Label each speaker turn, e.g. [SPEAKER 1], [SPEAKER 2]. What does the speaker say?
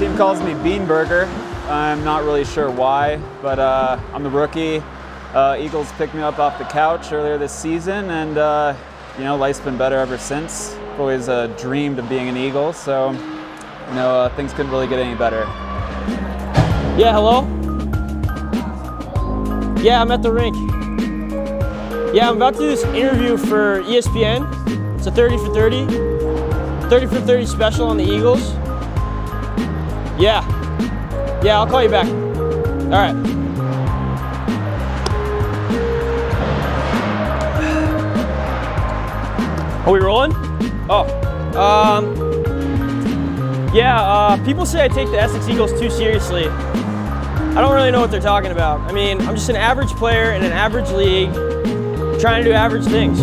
[SPEAKER 1] Team calls me Bean Burger. I'm not really sure why, but uh, I'm the rookie. Uh, Eagles picked me up off the couch earlier this season, and uh, you know, life's been better ever since. I've always uh, dreamed of being an Eagle, so you know, uh, things couldn't really get any better.
[SPEAKER 2] Yeah, hello? Yeah, I'm at the rink. Yeah, I'm about to do this interview for ESPN. It's a 30 for 30. 30 for 30 special on the Eagles. Yeah. Yeah, I'll call you back. All right. Are we rolling? Oh. Um, yeah, uh, people say I take the Essex Eagles too seriously. I don't really know what they're talking about. I mean, I'm just an average player in an average league trying to do average things.